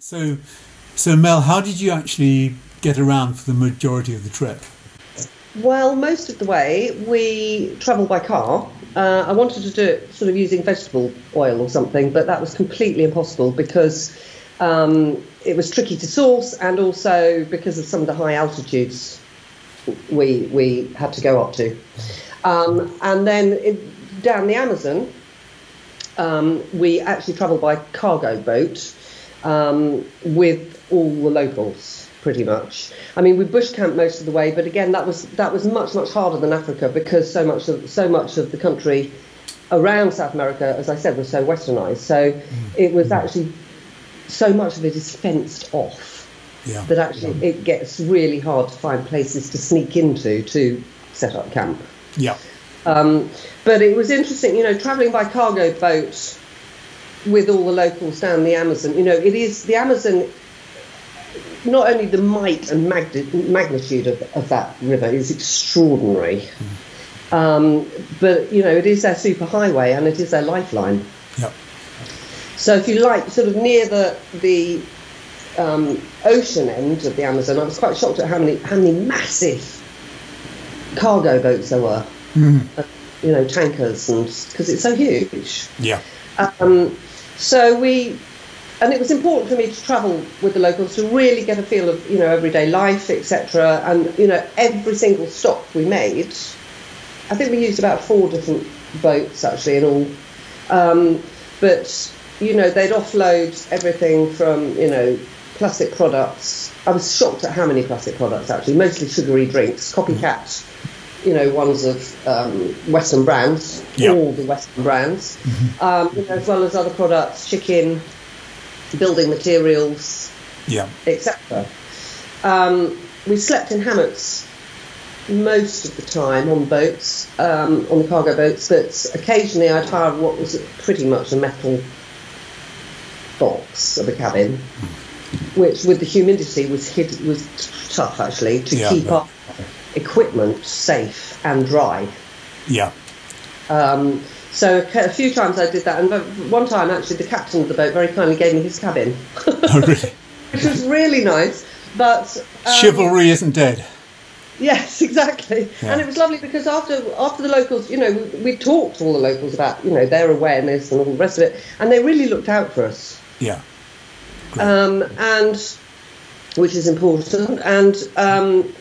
So, so Mel, how did you actually get around for the majority of the trip? Well, most of the way we travelled by car. Uh, I wanted to do it sort of using vegetable oil or something, but that was completely impossible because um, it was tricky to source and also because of some of the high altitudes we, we had to go up to. Um, and then it, down the Amazon, um, we actually travelled by cargo boat um, with all the locals, pretty much. I mean, we bush camped most of the way, but again, that was that was much much harder than Africa because so much of so much of the country around South America, as I said, was so westernised. So mm. it was actually so much of it is fenced off. Yeah. That actually yeah. it gets really hard to find places to sneak into to set up camp. Yeah. Um, but it was interesting, you know, travelling by cargo boat with all the locals down the Amazon. You know, it is the Amazon. Not only the might and magnitude of, of that river is extraordinary, mm. um, but you know it is their superhighway and it is their lifeline. Yep. So if you like, sort of near the the um, ocean end of the Amazon, I was quite shocked at how many how many massive cargo boats there were. Mm. Uh, you know, tankers, and because it's so huge. Yeah. Um, so we, and it was important for me to travel with the locals to really get a feel of you know everyday life, etc. And you know every single stop we made, I think we used about four different boats actually in all. Um, but you know they'd offload everything from you know plastic products. I was shocked at how many plastic products actually, mostly sugary drinks, copycat you know, ones of um, Western brands, yep. all the Western brands, mm-hmm. um, you know, as well as other products, chicken, building materials, yeah, etc. Um, we slept in hammocks most of the time on boats, um, on the cargo boats, but occasionally I'd hire what was pretty much a metal box of a cabin, mm. which with the humidity was hid, was tough actually to yeah, keep up equipment safe and dry. Yeah. Um, so a few times I did that, and one time actually the captain of the boat very kindly gave me his cabin. oh, really? Which was really nice. But um, chivalry isn't dead. Yes, exactly. Yeah. And it was lovely because after after the locals, you know, we, we, talked to all the locals about you know their awareness and all the rest of it, and they really looked out for us. Yeah. Um, and which is important, and um,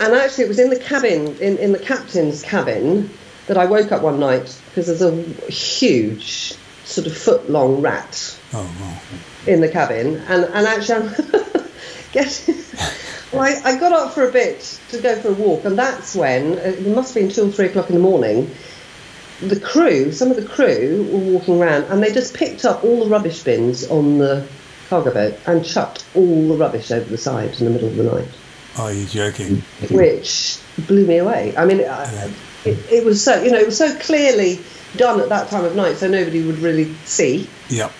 and actually, it was in the cabin, in, in the captain's cabin, that I woke up one night because there's a huge, sort of foot long rat oh, wow. in the cabin. And, and actually, I'm getting. well, I, I got up for a bit to go for a walk, and that's when, uh, it must have been two or three o'clock in the morning, the crew, some of the crew were walking around and they just picked up all the rubbish bins on the cargo boat and chucked all the rubbish over the side in the middle of the night. Are you joking? Which blew me away. I mean, yeah. it, it, was so you know it was so clearly done at that time of night, so nobody would really see. Yeah.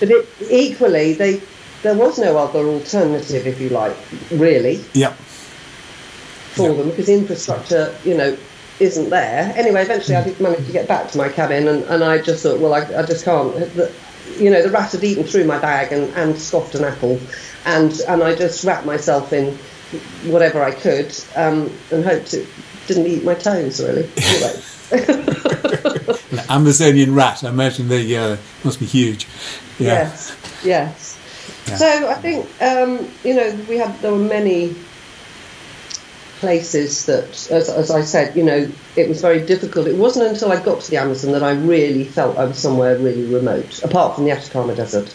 But it, equally, they there was no other alternative, if you like, really. Yeah. For yep. them, because infrastructure, you know, isn't there. Anyway, eventually, I did manage to get back to my cabin, and, and I just thought, well, I, I just can't. The, you know, the rat had eaten through my bag and, and scoffed an apple, and and I just wrapped myself in whatever I could um, and hoped it didn't eat my toes, really. An Amazonian rat, I imagine they uh, must be huge. Yeah. Yes, yes. Yeah. So I think, um, you know, we had, there were many places that, as, as, I said, you know, it was very difficult. It wasn't until I got to the Amazon that I really felt I was somewhere really remote, apart from the Atacama Desert.